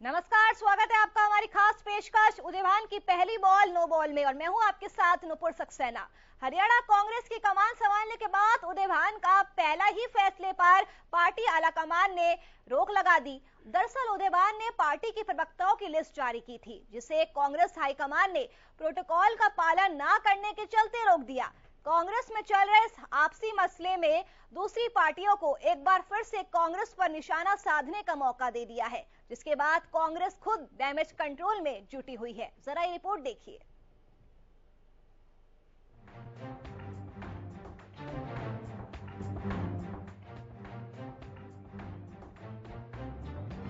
नमस्कार, स्वागत है आपका हमारी खास पेशकश, उदयवान की पहली बॉल, नो बॉल में, और मैं हूँ आपके साथ नुपुर सक्सेना। हरियाणा कांग्रेस की कमान संभालने के बाद उदयवान का पहला ही फैसले पर पार्टी आला कमान ने रोक लगा दी। दरअसल उदयवान ने पार्टी की प्रवक्ताओं की लिस्ट जारी की थी, जिसे कांग्रेस हाईकमान ने प्रोटोकॉल का पालन न करने के चलते रोक दिया। कांग्रेस में चल रहे इस आपसी मसले में दूसरी पार्टियों को एक बार फिर से कांग्रेस पर निशाना साधने का मौका दे दिया है। जिसके बाद कांग्रेस खुद डैमेज कंट्रोल में जुटी हुई है। जरा ये रिपोर्ट देखिए।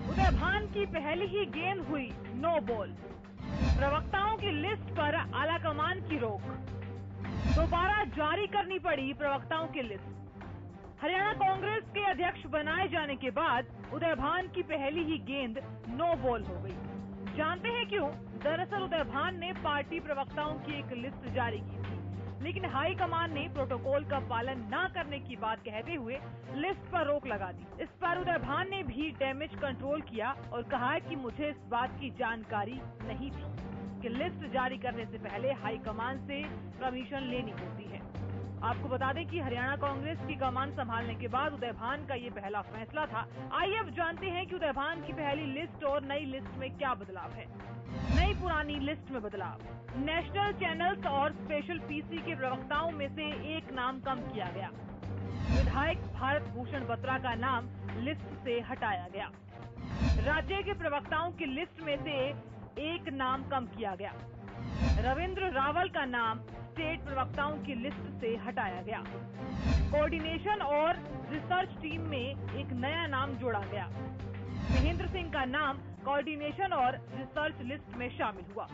उदयभान की पहली ही गेंद हुई नो बॉल। प्रवक्ताओं की लिस्ट पर आलाकमान की रोक। दोबारा जारी करनी पड़ी प्रवक्ताओं की लिस्ट। हरियाणा कांग्रेस के अध्यक्ष बनाए जाने के बाद उदय भान की पहली ही गेंद नो बॉल हो गई। जानते हैं क्यों? दरअसल उदय भान ने पार्टी प्रवक्ताओं की एक लिस्ट जारी की थी। लेकिन हाई कमान ने प्रोटोकॉल का पालन न करने की बात कहते हुए लिस्ट पर रोक लगा दी। इस पर उदय भान ने भी डैमेज कंट्रोल किया और कहा कि मुझे इस बात की जानकारी नहीं थी कि लिस्ट जारी करने से पहले हाईकमान से परमिशन लेनी होती है। आपको बता दें कि हरियाणा कांग्रेस की कमान संभालने के बाद उदयभान का ये पहला फैसला था। आइए अब जानते हैं कि उदयभान की पहली लिस्ट और नई लिस्ट में क्या बदलाव है। नई पुरानी लिस्ट में बदलाव। नेशनल चैनल्स और स्पेशल पीसी के प्रवक्ताओं में से एक नाम कम किया गया। विधायक भारत भूषण बत्रा का नाम लिस्ट से हटाया गया। राज्य के प्रवक्ताओं की लिस्ट में से एक नाम कम किया गया। रविंद्र रावल का नाम स्टेट प्रवक्ताओं की लिस्ट से हटाया गया। कोऑर्डिनेशन और रिसर्च टीम में एक नया नाम जोड़ा गया। महेंद्र सिंह का नाम कोऑर्डिनेशन और रिसर्च लिस्ट में शामिल हुआ।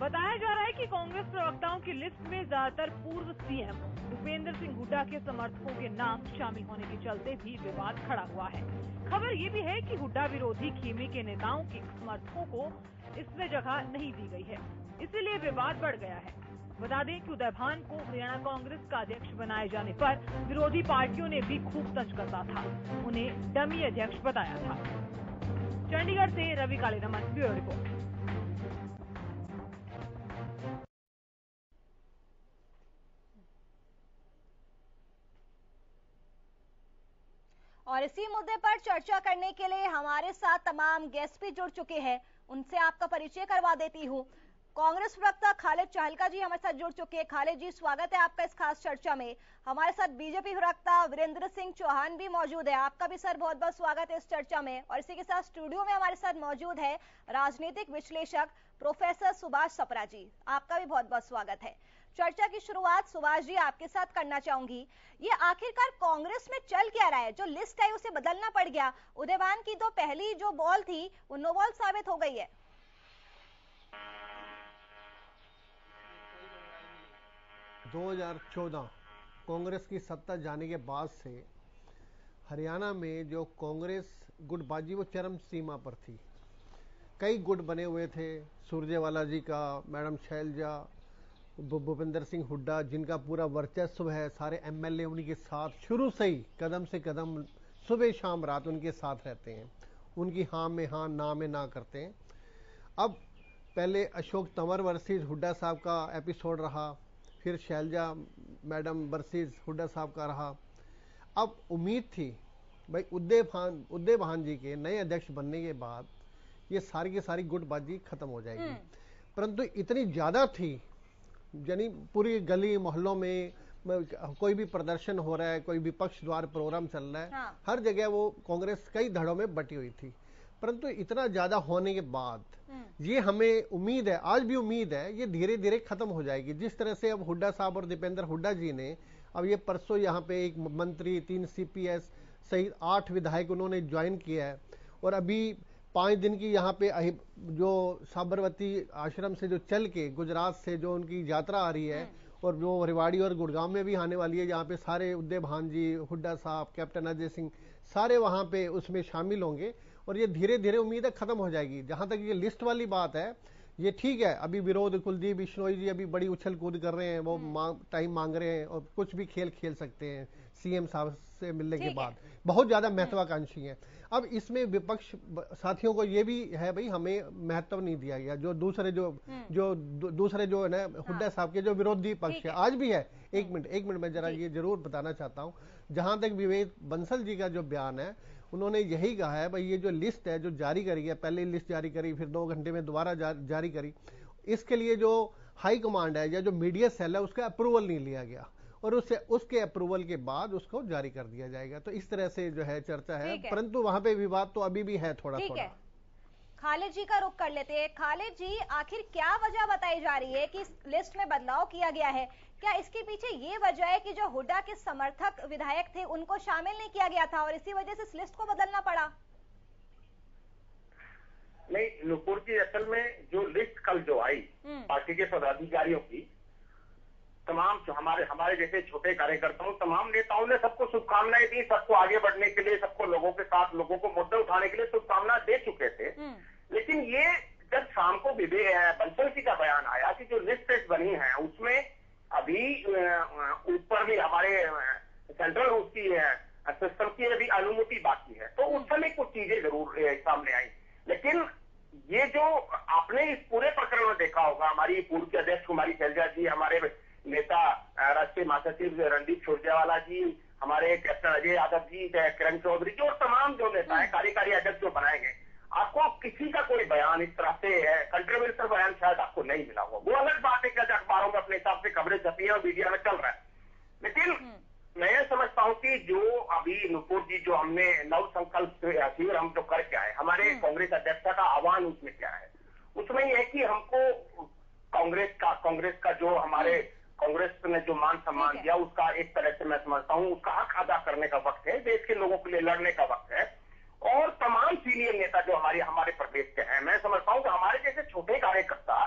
बताया जा रहा है कि कांग्रेस प्रवक्ताओं की लिस्ट में ज़्यादातर पूर्व सीएम भूपेंद्र सिंह हुड्डा के समर्थकों के नाम शामिल होने के चलते भी विवाद खड़ा हुआ है। खबर ये भी है कि हुड्डा विरोधी खेमे के नेताओं के समर्थकों को इसमें जगह नहीं दी गई है। इसीलिए विवाद बढ़ गया है। बता दें कि उदयभान को हरियाणा कांग्रेस का अध्यक्ष बनाए जाने पर विरोधी पार्टियों ने भी खूब तंज कसा था। उन्हें डमी अध्यक्ष बताया था। चंडीगढ़ से रवि काले रमन ब्यूरो रिपोर्ट। और इसी मुद्दे पर चर्चा करने के लिए हमारे साथ तमाम गेस्ट भी जुड़ चुके हैं। उनसे आपका परिचय करवा देती हूँ। कांग्रेस प्रवक्ता खालिद चाहलका जी हमारे साथ जुड़ चुके हैं। खालिद जी, स्वागत है आपका इस खास चर्चा में। हमारे साथ बीजेपी प्रवक्ता वीरेंद्र सिंह चौहान भी मौजूद है। आपका भी सर बहुत बहुत स्वागत है इस चर्चा में। और इसी के साथ स्टूडियो में हमारे साथ मौजूद है राजनीतिक विश्लेषक प्रोफेसर सुभाष सपरा जी। आपका भी बहुत बहुत स्वागत है। चर्चा की शुरुआत सुभाष जी आपके साथ करना चाहूँगी। ये आखिरकार कांग्रेस में चल क्या रहा है? जो लिस्ट है, उसे बदलना पड़ गया। उदयवान की तो पहली जो बॉल थी, वो नो बॉल साबित हो गई है। 2014 कांग्रेस की सत्ता जाने के बाद से हरियाणा में जो कांग्रेस गुटबाजी, वो चरम सीमा पर थी। कई गुट बने हुए थे, सुरजेवाला जी का, मैडम शैलजा भूपेंद्र सिंह हुड्डा जिनका पूरा वर्चस्व है सारे एमएलए उन्हीं के साथ शुरू से ही कदम से कदम सुबह शाम रात उनके साथ रहते हैं। उनकी हाँ में हाँ ना में ना करते हैं। अब पहले अशोक तंवर वर्सेस हुड्डा साहब का एपिसोड रहा फिर शैलजा मैडम वर्सेस हुड्डा साहब का रहा। अब उम्मीद थी भाई उदय भान उदय भान जी के नए अध्यक्ष बनने के बाद ये सारी की सारी गुटबाजी खत्म हो जाएगी। हम्म। परंतु इतनी ज़्यादा थी यानी पूरी गली मोहल्लों में कोई भी प्रदर्शन हो रहा है कोई विपक्ष द्वार प्रोग्राम चल रहा है हाँ। हर जगह वो कांग्रेस कई धड़ों में बटी हुई थी परंतु इतना ज़्यादा होने के बाद हम्म। ये हमें उम्मीद है आज भी उम्मीद है ये धीरे धीरे खत्म हो जाएगी जिस तरह से अब हुड्डा साहब और दीपेंद्र हुड्डा जी ने अब ये परसों यहाँ पे एक मंत्री तीन सीपीएस सहित आठ विधायक उन्होंने ज्वाइन किया है और अभी पाँच दिन की यहाँ पे जो साबरमती आश्रम से जो चल के गुजरात से जो उनकी यात्रा आ रही है हम्म। और जो रिवाड़ी और गुड़गांव में भी आने वाली है जहाँ पे सारे उदय भान जी हुड्डा साहब कैप्टन अजय सिंह सारे वहाँ पे उसमें शामिल होंगे और ये धीरे धीरे उम्मीद है खत्म हो जाएगी जहाँ तक ये लिस्ट वाली बात है ये ठीक है अभी विरोध कुलदीप बिश्नोई जी अभी बड़ी उछल कूद कर रहे हैं वो हम्म। मांग टाइम मांग रहे हैं और कुछ भी खेल खेल सकते हैं सीएम साहब से मिलने के बाद। बहुत ज़्यादा महत्वाकांक्षी हैं। अब इसमें विपक्ष साथियों को ये भी है भाई हमें महत्व नहीं दिया गया। जो दूसरे जो हम्म। जो दूसरे जो है ना हुड्डा साहब के जो विरोधी पक्ष है है। आज भी है। एक मिनट एक मिनट में जरा ये ज़रूर बताना चाहता हूँ। जहाँ तक विवेक बंसल जी का जो बयान है उन्होंने यही कहा है भाई ये जो लिस्ट है जो जारी करी है पहले लिस्ट जारी करी फिर दो घंटे में दोबारा जा, जारी करी इसके लिए जो हाई कमांड है या जो मीडिया सेल है उसका अप्रूवल नहीं लिया गया। और उससे उसके अप्रूवल के बाद उसको जारी कर दिया जाएगा। तो इस तरह से जो है चर्चा है। है। परंतु वहाँ पे विवाद तो अभी भी है थोड़ा ठीक थोड़ा है। खालिद जी का रुख कर लेते हैं। खालिद जी आखिर क्या वजह बताई जा रही है कि इस लिस्ट में बदलाव किया गया है? क्या इसके पीछे ये वजह है कि जो हुड्डा के समर्थक विधायक थे उनको शामिल नहीं किया गया था और इसी वजह से इस लिस्ट को बदलना पड़ा? नहीं नुपुर जी असल में जो लिस्ट कल जो आई हम्म। पार्टी के पदाधिकारियों की हमारे हमारे जैसे छोटे कार्यकर्ताओं तमाम नेताओं ने सबको शुभकामनाएँ दी सबको आगे बढ़ने के लिए सबको लोगों के साथ लोगों को मुद्दे उठाने के लिए शुभकामना दे चुके थे। हम्म। लेकिन ये जब शाम को विवे बंसल जी का बयान आया कि जो लिस्ट बनी है उसमें अभी ऊपर भी हमारे सेंट्रल उसकी सिस्टम की अभी अनुमति बाकी है। तो उस समय कुछ चीज़ें ज़रूर सामने आई। लेकिन ये जो आपने इस पूरे प्रकरण में देखा होगा हमारी पूर्व के अध्यक्ष कुमारी शैलजा जी हमारे नेता राष्ट्रीय महासचिव रणदीप सुरजेवाला जी हमारे कैप्टन अजय यादव जी किरण चौधरी जी और तमाम जो नेता है कार्यकारी अध्यक्ष जो बनाए गए आपको किसी का कोई बयान इस तरह से है कंट्रोवर्शियल बयान शायद आपको नहीं मिला होगा। वो अलग बात है कि आज अखबारों में अपने हिसाब से खबरें छपी है और मीडिया में चल रहा है। लेकिन मैं ये समझता हूँ कि जो अभी नुपुर जी जो हमने नव संकल्प शिविर हम जो करके आए हमारे कांग्रेस अध्यक्षा का आह्वान उसमें क्या है? उसमें यह है कि हमको कांग्रेस का कांग्रेस का जो हमारे कांग्रेस ने जो मान सम्मान दिया उसका एक तरह से मैं समझता हूँ उसका हक अदा करने का वक्त है देश के लोगों के लिए लड़ने का वक्त है। और तमाम सीनियर नेता जो हमारे हमारे प्रदेश के हैं मैं समझता हूँ कि हमारे जैसे छोटे कार्यकर्ता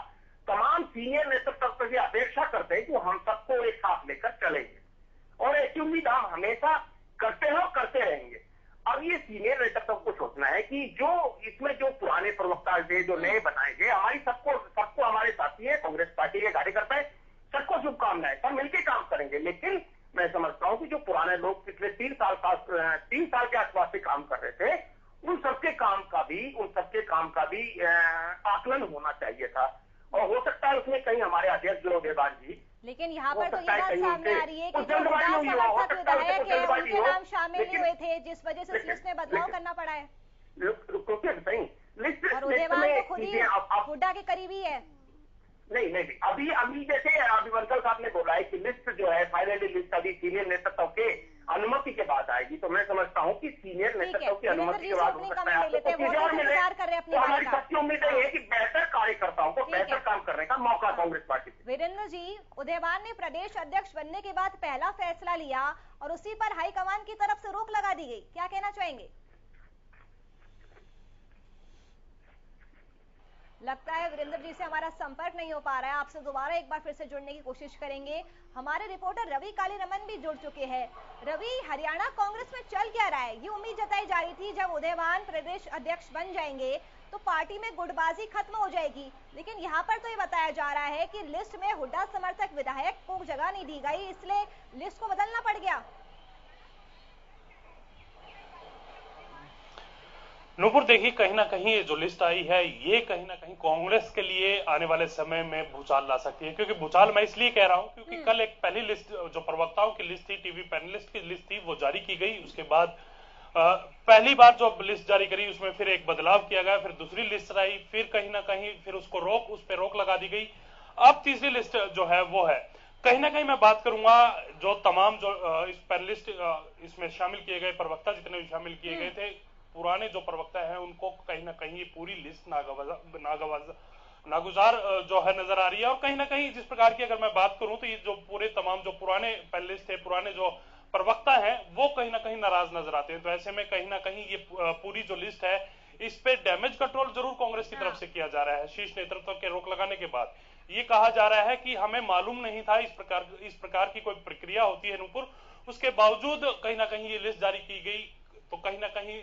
तमाम सीनियर नेतृत्व से अपेक्षा करते हैं कि हम सबको एक साथ लेकर चलेंगे। और ऐसी उम्मीद हम हमेशा करते हैं और करते रहेंगे। अब ये सीनियर नेतृत्व को सोचना है कि जो इसमें जो पुराने प्रवक्ता थे जो नए बनाए गए हमारी सबको सबको हमारे साथी है कांग्रेस पार्टी के कार्यकर्ता है सबको शुभकामनाएँ। सब मिलकर काम करेंगे लेकिन मैं समझता हूँ कि जो पुराने लोग पिछले तीन साल का तीन साल के आसपास से काम कर रहे थे उन सबके काम का भी उन सबके काम का भी आकलन होना चाहिए था। और हो सकता है उसमें कहीं हमारे अध्यक्ष जो देवान जी लेकिन यहाँ पर तो ये बात सामने आ रही है कि जो समर्थक सकता है विधायक कुछ है उनके नाम शामिल नहीं हुए थे जिस वजह से लिस्ट में बदलाव करना पड़ा है। क्योंकि सही लिस्ट और उदयवान में तो खुद ही हुड्डा के करीबी है। नहीं नहीं अभी अभी जैसे अभी बंसल साहब ने बोला है कि लिस्ट जो है फाइनली लिस्ट अभी सीनियर नेतृत्व के अनुमति के बाद आएगी। तो मैं समझता हूँ कि सीनियर नेतृत्व की अनुमति के बाद हो सकता है तो मिले। कर रहे अपनी तो हमारी। सबकी उम्मीद है कि बेहतर कार्यकर्ताओं को बेहतर काम करने का मौका कांग्रेस पार्टी वीरेंद्र जी उदयवान ने प्रदेश अध्यक्ष बनने के बाद पहला फैसला लिया और उसी पर हाईकमान की तरफ़ से रोक लगा दी गई। क्या कहना चाहेंगे? लगता है वीरेंद्र जी से हमारा संपर्क नहीं हो पा रहा है। आपसे दोबारा एक बार फिर से जुड़ने की कोशिश करेंगे। हमारे रिपोर्टर रवि काली रमन भी जुड़ चुके हैं। रवि, हरियाणा कांग्रेस में चल क्या रहा है? ये उम्मीद जताई जा रही थी जब उदयवान प्रदेश अध्यक्ष बन जाएँगे तो पार्टी में गुटबाजी खत्म हो जाएगी। लेकिन यहाँ पर तो ये बताया जा रहा है कि लिस्ट में हुड्डा समर्थक विधायक को जगह नहीं दी गई, इसलिए लिस्ट को बदलना पड़ गया। नूपुर देखिए कहीं ना कहीं ये जो लिस्ट आई है ये कहीं ना कहीं कांग्रेस के लिए आने वाले समय में भूचाल ला सकती है। क्योंकि भूचाल मैं इसलिए कह रहा हूँ क्योंकि कल एक पहली लिस्ट जो प्रवक्ताओं की लिस्ट थी टीवी पैनलिस्ट की लिस्ट थी वो जारी की गई। उसके बाद पहली बार जो लिस्ट जारी करी उसमें फिर एक बदलाव किया गया फिर दूसरी लिस्ट आई फिर कहीं ना कहीं फिर उसको रोक उस पर रोक लगा दी गई। अब तीसरी लिस्ट जो है वो है। कहीं ना कहीं मैं बात करूँगा जो तमाम जो इस पैनलिस्ट इसमें शामिल किए गए प्रवक्ता जितने भी शामिल किए गए थे पुराने जो प्रवक्ता हैं उनको कहीं ना कहीं ये पूरी लिस्ट नागवाजा नागवाजा नागुजार जो है नज़र आ रही है। और कहीं ना कहीं जिस प्रकार की अगर मैं बात करूँ तो ये जो पूरे तमाम जो पुराने पैनलिस्ट थे पुराने जो प्रवक्ता हैं वो कहीं ना कहीं नाराज़ नज़र आते हैं। तो ऐसे में कहीं ना कहीं ये पूरी जो लिस्ट है इस पे डैमेज कंट्रोल ज़रूर कांग्रेस की तरफ़ से किया जा रहा है। शीर्ष नेतृत्व के रोक लगाने के बाद ये कहा जा रहा है कि हमें मालूम नहीं था इस प्रकार इस प्रकार की कोई प्रक्रिया होती है नूपुर। उसके बावजूद कहीं ना कहीं ये लिस्ट जारी की गई। तो कहीं ना कहीं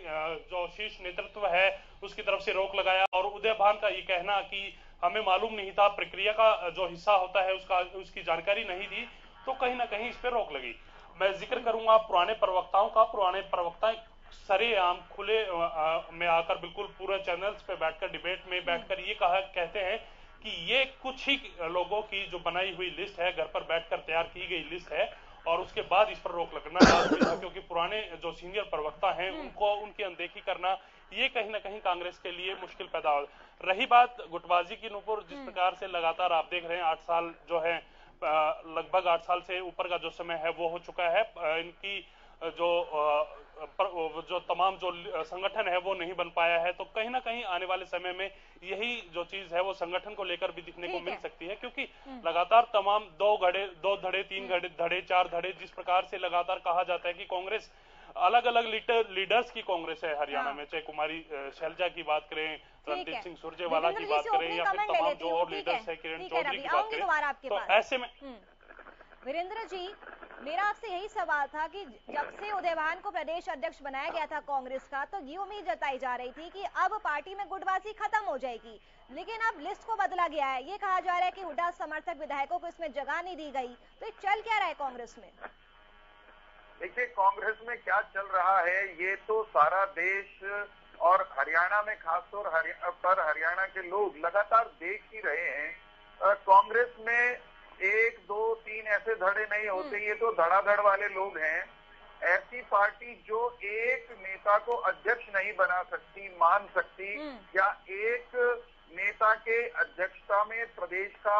जो शीर्ष नेतृत्व है, उसकी तरफ़ से रोक लगाया और उदय भान का ये कहना कि हमें मालूम नहीं था, प्रक्रिया का जो हिस्सा होता है, उसका, उसकी जानकारी नहीं थी तो कहीं ना कहीं इस पर रोक लगी। मैं ज़िक्र करूँगा पुराने प्रवक्ताओं का। पुराने प्रवक्ता सरे आम खुले में आकर बिल्कुल पूरे चैनल्स पे बैठकर, डिबेट में बैठकर ये कहा, कहते हैं कि ये कुछ ही लोगों की जो बनाई हुई लिस्ट है, घर पर बैठकर तैयार की गई लिस्ट है और उसके बाद इस पर रोक लगना लाजमी था क्योंकि पुराने जो सीनियर प्रवक्ता हैं हम्म। उनको उनकी अनदेखी करना ये कहीं ना कहीं कांग्रेस के लिए मुश्किल पैदा हो रही बात गुटबाजी की नुपुर जिस हम्म। प्रकार से लगातार आप देख रहे हैं आठ साल जो है लगभग आठ साल से ऊपर का जो समय है वो हो चुका है इनकी जो जो तमाम जो संगठन है वो नहीं बन पाया है तो कहीं ना कहीं आने वाले समय में यही जो चीज़ है वो संगठन को लेकर भी दिखने को मिल सकती है क्योंकि हम्म। लगातार तमाम दो घड़े दो धड़े तीन हम्म। घड़े धड़े चार धड़े जिस प्रकार से लगातार कहा जाता है कि कांग्रेस अलग अलग लीडर लीडर्स की कांग्रेस है हरियाणा हाँ। में चाहे कुमारी शैलजा की बात करें रणदीप सिंह सुरजेवाला की बात करें या फिर तमाम जो और लीडर्स है किरण चौधरी की बात करें तो ऐसे में हम्म। वीरेंद्र जी, मेरा आपसे यही सवाल था कि जब से उदयवान को प्रदेश अध्यक्ष बनाया गया था कांग्रेस का तो ये उम्मीद जताई जा रही थी कि अब पार्टी में गुटबाजी खत्म हो जाएगी। लेकिन अब लिस्ट को बदला गया है। ये कहा जा रहा है कि हुडा समर्थक विधायकों को इसमें जगह नहीं दी गई। तो ये चल क्या रहा है कांग्रेस में? देखिए, कांग्रेस में क्या चल रहा है, ये तो सारा देश और हरियाणा में खासतौर पर हरियाणा के लोग लगातार देख ही रहे हैं। कांग्रेस में एक दो तीन ऐसे धड़े नहीं होते हम्म। ये तो धड़ाधड़ वाले लोग हैं ऐसी पार्टी जो एक नेता को अध्यक्ष नहीं बना सकती मान सकती हम्म। या एक नेता के अध्यक्षता में प्रदेश का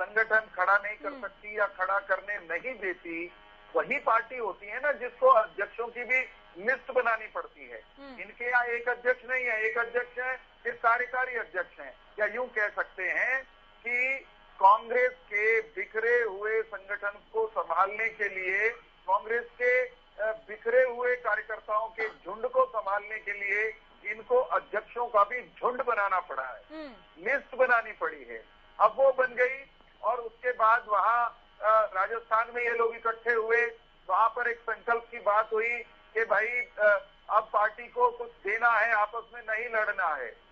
संगठन खड़ा नहीं कर हम्म। सकती या खड़ा करने नहीं देती वही पार्टी होती है ना जिसको अध्यक्षों की भी लिस्ट बनानी पड़ती है इनके यहाँ एक अध्यक्ष नहीं है एक अध्यक्ष है फिर कार्यकारी अध्यक्ष है या यूँ कह सकते हैं कि कांग्रेस के बिखरे हुए संगठन को संभालने के लिए कांग्रेस के बिखरे हुए कार्यकर्ताओं के झुंड को संभालने के लिए इनको अध्यक्षों का भी झुंड बनाना पड़ा है। लिस्ट हम्म। बनानी पड़ी है। अब वो बन गई और उसके बाद वहाँ राजस्थान में ये लोग इकट्ठे हुए। वहाँ पर एक संकल्प की बात हुई कि भाई अब पार्टी को कुछ देना है आपस में नहीं लड़ना है।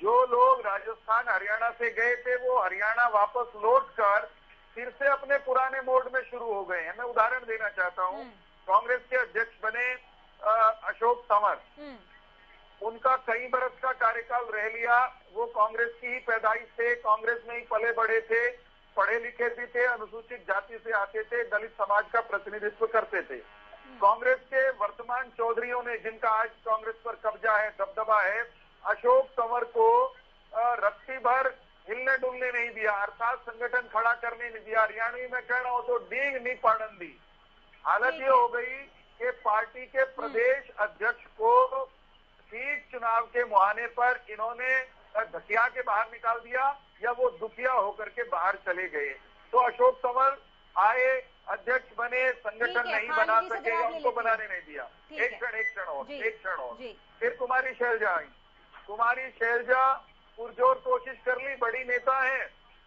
जो लोग राजस्थान हरियाणा से गए थे वो हरियाणा वापस लौट कर फिर से अपने पुराने मोड में शुरू हो गए हैं मैं उदाहरण देना चाहता हूँ हम्म। कांग्रेस के अध्यक्ष बने अशोक तंवर हम्म। उनका कई बरस का कार्यकाल रह लिया वो कांग्रेस की ही पैदाइश थे कांग्रेस में ही पले बड़े थे पढ़े लिखे भी थे अनुसूचित जाति से आते थे दलित समाज का प्रतिनिधित्व करते थे हम्म। कांग्रेस के वर्तमान चौधरियों ने जिनका आज कांग्रेस पर कब्जा है दबदबा है अशोक तंवर को रत्ती भर हिलने डुलने नहीं दिया अर्थात संगठन खड़ा करने नहीं दिया। हरियाणवी में कह रहा हूँ तो डींग नहीं पड़न दी। हालत ये हो। गई कि पार्टी के हम्म। प्रदेश अध्यक्ष को सीट चुनाव के मुहाने पर इन्होंने धकिया के बाहर निकाल दिया या वो दुखिया होकर के बाहर चले गए। तो अशोक तंवर आए अध्यक्ष बने संगठन नहीं बना सके उनको बनाने नहीं दिया। एक क्षण एक क्षण और एक क्षण और। फिर कुमारी शैलजा आई। कुमारी शैलजा पुरजोर कोशिश कर ली बड़ी नेता है।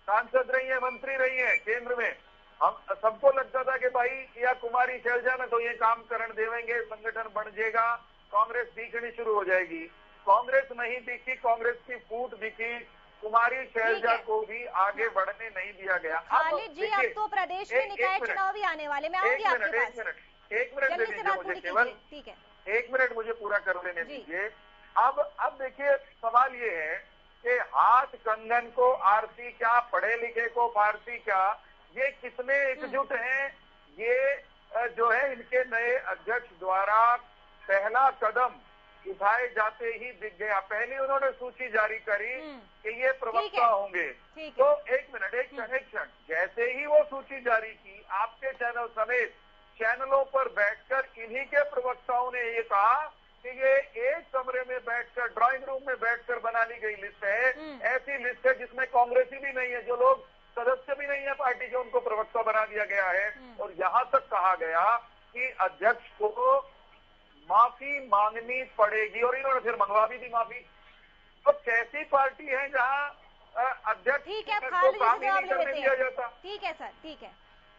सांसद रही है मंत्री रही है केंद्र में। हम सबको लगता था कि भाई या कुमारी शैलजा ना तो ये काम करण देवेंगे संगठन बन जाएगा कांग्रेस दिखनी शुरू हो जाएगी। कांग्रेस नहीं दिखी कांग्रेस की फूट दिखी कुमारी शैलजा को भी आगे बढ़ने नहीं दिया गया। खालिद जी अब तो प्रदेश में निकाय चुनाव भी आने वाले। मैं आऊँगी आपके पास एक मिनट एक मिनट दे दीजिए मुझे केवल। ठीक है। एक मिनट मुझे पूरा कर लेने दीजिए। अब अब देखिए सवाल ये है कि हाथ कंगन को आरती क्या पढ़े लिखे को फारसी क्या ये कितने एकजुट हम्म। हैं? ये जो है इनके नए अध्यक्ष द्वारा पहला कदम उठाए जाते ही दिख गया। पहले उन्होंने सूची जारी करी हम्म। कि ये प्रवक्ता होंगे। तो एक मिनट एक कनेक्शन। जैसे ही वो सूची जारी की आपके चैनल समेत चैनलों पर बैठकर इन्हीं के प्रवक्ताओं ने ये कहा कि ये एक कमरे में बैठकर ड्राइंग रूम में बैठकर बना ली गई लिस्ट है। हम्म। ऐसी लिस्ट है जिसमें कांग्रेसी भी नहीं है जो लोग सदस्य भी नहीं है पार्टी के उनको प्रवक्ता बना दिया गया है। हम्म। और यहाँ तक कहा गया कि अध्यक्ष को माफ़ी मांगनी पड़ेगी और इन्होंने फिर मंगवा भी दी माफ़ी। तो कैसी पार्टी है जहाँ अध्यक्ष को काम ही नहीं करने दिया जाता? ठीक है सर ठीक है।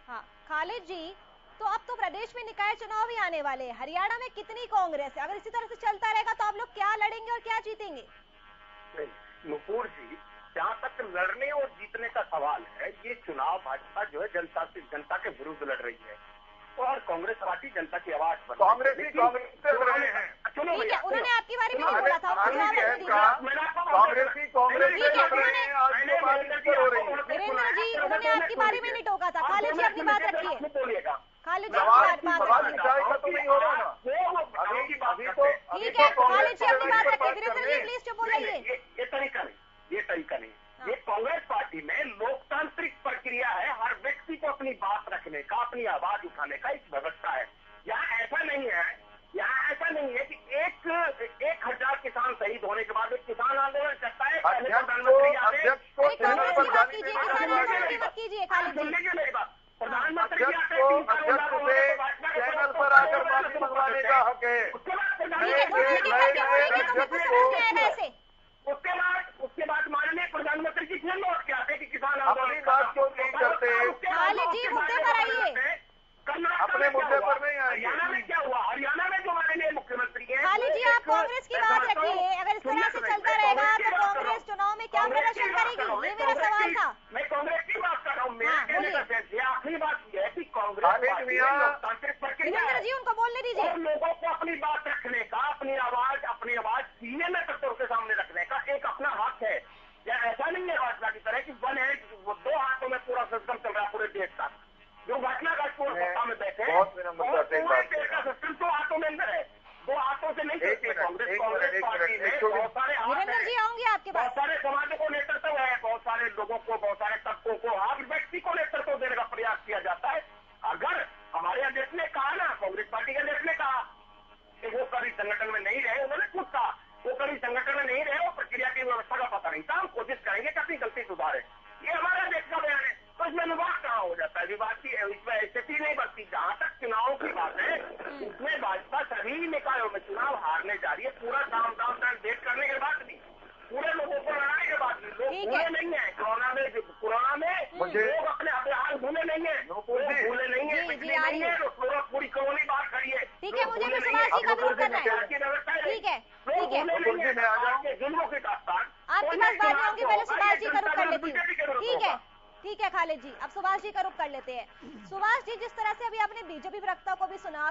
हाँ खालिद जी तो अब तो प्रदेश में निकाय चुनाव भी आने वाले हैं। हरियाणा में कितनी कांग्रेस है? अगर इसी तरह से चलता रहेगा तो आप लोग क्या लड़ेंगे और क्या जीतेंगे? नुपुर जी जहाँ तक लड़ने और जीतने का सवाल है ये चुनाव भाजपा जो है जनता से जनता के विरुद्ध लड़ रही है। और कांग्रेस पार्टी जनता की आवाज़ बन कांग्रेस ही कांग्रेस से चुनाव रहे हैं। सुनो भैया, उन्होंने। आपके बारे में नहीं बोला था? कांग्रेस ही कांग्रेस ठीक है, रहे हैं। आज तो बात वीरेंद्र हो है। जी उन्होंने आपके बारे में नहीं टोका था। खालिद जी अपनी बात रखिए। आपने बोलिएगा। खालिद अपनी बात रखिए। तो हो तो ठीक तो है खालिद जी अपनी बात रखिए। धीरे हैं प्लीज़ चुप हो। जाइए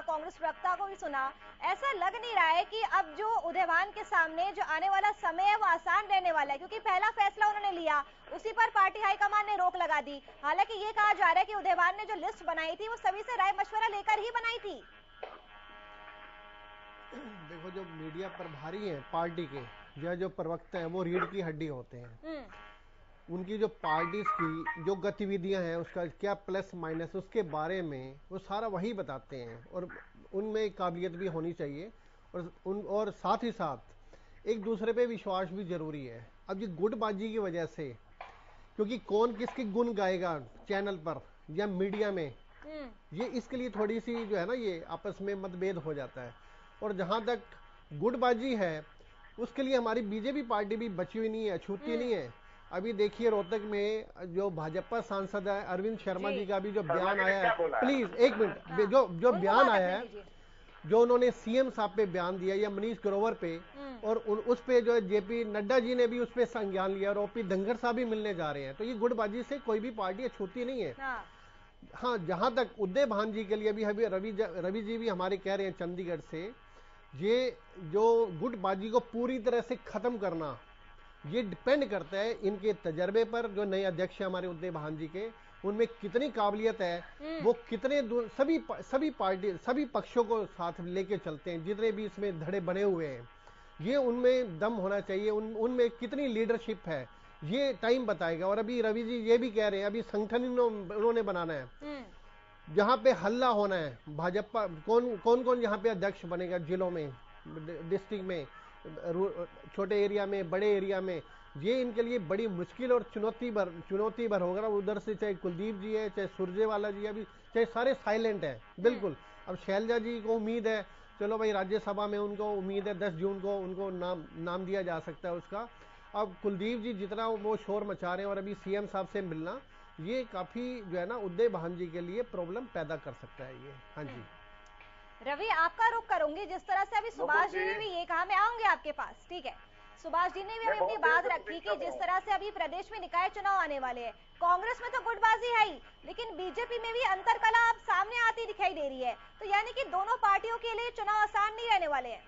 कांग्रेस प्रवक्ता को भी सुना ऐसा लग नहीं रहा है कि अब जो उदयवान के सामने जो आने वाला समय है वो आसान रहने वाला है क्योंकि पहला फैसला उन्होंने लिया उसी पर पार्टी हाईकमान ने रोक लगा दी। हालाँकि ये कहा जा रहा है कि उदयवान ने जो लिस्ट बनाई थी वो सभी से राय मशवरा लेकर ही बनाई थी। देखो जो मीडिया प्रभारी है पार्टी के या जो प्रवक्ता है वो रीढ़ की हड्डी होते हैं। हम्म, उनकी जो पार्टीज़ की जो गतिविधियाँ हैं उसका क्या प्लस माइनस उसके बारे में वो सारा वही बताते हैं और उनमें काबिलियत भी होनी चाहिए और उन और साथ ही साथ एक दूसरे पे विश्वास भी ज़रूरी है। अब ये गुटबाजी की वजह से क्योंकि कौन किसके गुण गाएगा चैनल पर या मीडिया में हम्म, ये इसके लिए थोड़ी सी जो है ना ये आपस में मतभेद हो जाता है। और जहाँ तक गुटबाजी है उसके लिए हमारी बीजेपी पार्टी भी बची हुई नहीं है छूती नहीं है। अभी देखिए रोहतक में जो भाजपा सांसद है अरविंद शर्मा जी। जी। का भी जो बयान आया है। प्लीज़ एक मिनट। हाँ। जो जो बयान आया है जो उन्होंने सीएम साहब पे बयान दिया या मनीष ग्रोवर पे हम्म। और उन, उस पे जो है जेपी नड्डा जी ने भी उस पे संज्ञान लिया और ओपी धनखड़ साहब भी मिलने जा रहे हैं। तो ये गुटबाजी से कोई भी पार्टी छूती नहीं है। हाँ। हाँ जहाँ तक उदय भान जी के लिए भी अभी रवि रवि जी भी हमारे कह रहे हैं चंडीगढ़ से ये जो गुटबाजी को पूरी तरह से खत्म करना ये डिपेंड करता है इनके तजर्बे पर जो नए अध्यक्ष हैं हमारे उदय भान जी के उनमें कितनी काबिलियत है हम्म। वो कितने सभी सभी पार्टी सभी पक्षों को साथ लेके चलते हैं जितने भी इसमें धड़े बने हुए हैं। ये उनमें दम होना चाहिए उन उनमें कितनी लीडरशिप है ये टाइम बताएगा। और अभी रवि जी ये भी कह रहे हैं अभी संगठन उन्होंने बनाना है। हम्म, जहाँ पे हल्ला होना है भाजपा कौन कौन कौन यहाँ पे अध्यक्ष बनेगा जिलों में डिस्ट्रिक्ट में? छोटे एरिया में, बड़े एरिया में, ये इनके लिए बड़ी मुश्किल और चुनौती भर चुनौती भर होगा उधर से चाहे कुलदीप जी है, चाहे सुरजेवाला जी अभी चाहे सारे साइलेंट हैं, बिल्कुल। अब शैलजा जी को उम्मीद है, चलो भाई राज्यसभा में उनको उम्मीद है, दस जून को उनको नाम नाम दिया जा सकता है उसका। अब कुलदीप जी जितना वो शोर मचा रहे हैं और अभी सीएम साहब से मिलना, ये काफ़ी जो है ना, उदय भान जी के लिए प्रॉब्लम पैदा कर सकता है ये। हाँ जी। रवि आपका रुख करूँगी। जिस तरह से अभी सुभाष जी। ने भी ये कहा मैं आऊँगी आपके पास ठीक है? सुभाष जी ने भी अभी अपनी बात रखी कि जिस तरह से अभी प्रदेश में निकाय चुनाव आने वाले हैं कांग्रेस में तो गुटबाजी है ही लेकिन बीजेपी में भी अंतर कला अब सामने आती दिखाई दे रही है। तो यानी कि दोनों पार्टियों के लिए चुनाव आसान नहीं रहने वाले हैं।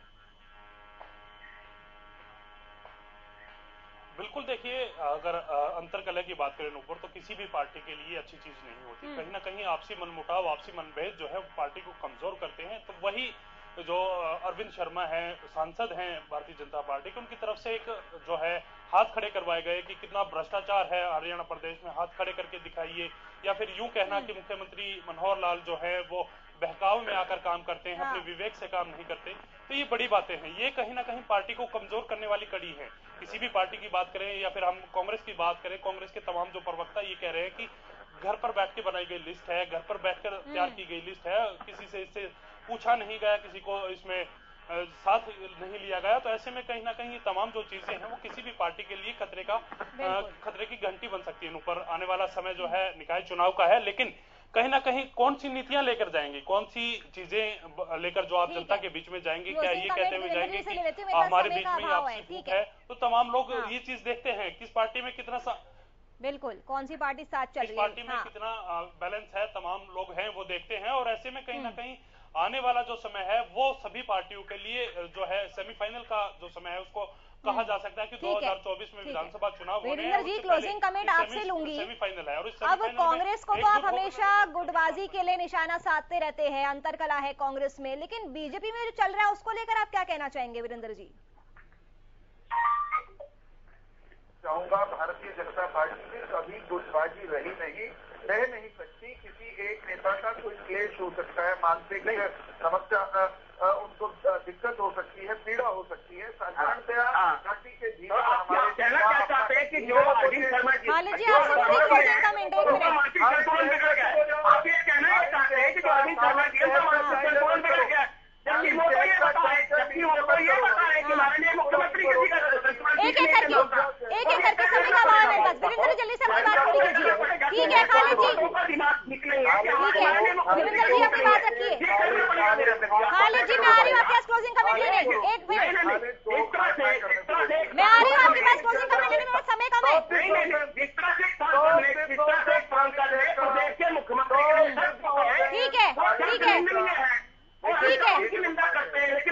बिल्कुल देखिए अगर अंतर कलह की बात करें ऊपर तो किसी भी पार्टी के लिए अच्छी चीज़ नहीं होती हम्म। कहीं ना कहीं आपसी मनमुटाव आपसी मनभेद जो है पार्टी को कमज़ोर करते हैं तो वही जो अरविंद शर्मा हैं सांसद हैं भारतीय जनता पार्टी के उनकी तरफ़ से एक जो है हाथ खड़े करवाए गए कि कितना भ्रष्टाचार है हरियाणा प्रदेश में हाथ खड़े करके दिखाइए या फिर यूँ कहना हम्म। कि मुख्यमंत्री मनोहर लाल जो है वो बहकाव में आकर काम करते हैं हाँ। अपने विवेक से काम नहीं करते तो ये बड़ी बातें हैं ये कहीं ना कहीं पार्टी को कमज़ोर करने वाली कड़ी है किसी भी पार्टी की बात करें या फिर हम कांग्रेस की बात करें कांग्रेस के तमाम जो प्रवक्ता ये कह रहे हैं कि घर पर बैठ के बनाई गई लिस्ट है घर पर बैठकर तैयार की गई लिस्ट है किसी से इससे पूछा नहीं गया किसी को इसमें साथ नहीं लिया गया तो ऐसे में कहीं ना कहीं ये तमाम जो चीज़ें हैं वो किसी भी पार्टी के लिए खतरे का खतरे की घंटी बन सकती है ऊपर आने वाला समय जो है निकाय चुनाव का है लेकिन कहीं ना कहीं कौन सी नीतियाँ लेकर जाएँगी कौन सी चीज़ें लेकर जो आप जनता के बीच में जाएँगे क्या ये कहते हुए जाएँगे कि हमारे बीच में आपसी है, ठीक फूट है। तो तमाम लोग हाँ। ये चीज़ देखते हैं किस पार्टी में कितना सा- बिल्कुल कौन सी पार्टी साथ चल रही है पार्टी में हाँ। कितना बैलेंस है तमाम लोग हैं वो देखते हैं और ऐसे में कहीं ना हम्म। कहीं आने वाला जो समय है वो सभी पार्टियों के लिए जो है सेमीफाइनल का जो समय है उसको कहा जा सकता है कि ठीक है, 2024 में विधानसभा चुनाव होने वीरेंद्र हैं जी, comment इस आपसे लूँगी। सेमीफाइनल है और इस अब कांग्रेस को तो आप हमेशा गुटबाजी के लिए निशाना साधते रहते हैं अंतर कला है कांग्रेस में लेकिन बीजेपी में जो चल रहा है उसको लेकर आप क्या कहना चाहेंगे वीरेंद्र जी? चाहूँगा भारतीय जनता पार्टी में कभी गुटबाजी रही नहीं रह नहीं एक नेता का कोई क्लेश हो सकता है मानसिक समस्या उनको दिक्कत हो सकती है पीड़ा हो सकती है साधारणतया हाँ। पार्टी के तो जीवन हमारे कहना क्या चाहते हैं कि जो अरविंद शर्मा जी खालिद जी, जो आप सुनिए, कांग्रेस closing में comment, एक उनका मिनट। मानसिक संतुलन बिगड़ गया है। आप ये कहना ये चाहते हैं कि जो अरविंद शर्मा जी है, उनका मानसिक संतुलन बिगड़ गया है। जबकि वो तो ये बता रहे जबकि वो तो ये बता रहे कि माननीय मुख्यमंत्री किसी का संतुलन एक ठीक एक नहीं करके होता। एक एक करके समय का अभाव है मेरे पास वीरेंद्र जी जल्दी से अपनी बात पूरी कीजिए ठीक है खालिद जी ठीक है वीरेंद्र जी अपनी बात रखिए खालिद जी मैं आ रही हूँ आपके पास क्लोजिंग कमेंट लेने एक मिनट मैं आ रही हूँ आपके पास क्लोजिंग कमेंट लेने मेरा समय कम है ठीक है ठीक है ठीक है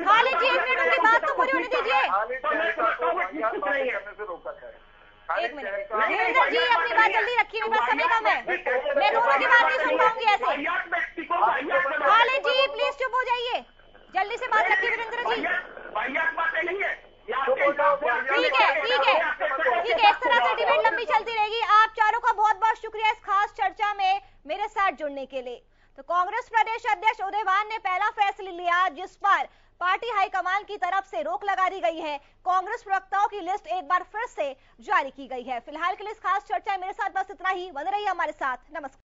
खालिद जी एक मिनट उनकी बात तो पूरी होने दीजिए एक मिनट वीरेंद्र जी अपनी बात जल्दी रखिए मेरे समय कम है मैं दोनों की बात नहीं सुन पाऊँगी ऐसे खालिद जी प्लीज़ चुप हो जाइए जल्दी से बात रखिए वीरेंद्र जी ठीक है ठीक है ठीक है इस तरह से डिबेट लंबी चलती रहेगी आप चारों का बहुत बहुत शुक्रिया इस खास चर्चा में मेरे साथ जुड़ने के लिए। तो कांग्रेस प्रदेश अध्यक्ष उदयवान ने पहला फैसला लिया जिस पर पार्टी हाईकमान की तरफ़ से रोक लगा दी गई है। कांग्रेस प्रवक्ताओं की लिस्ट एक बार फिर से जारी की गई है। फ़िलहाल के लिए इस खास चर्चा मेरे साथ बस इतना ही। बने रहिए हमारे साथ। नमस्कार।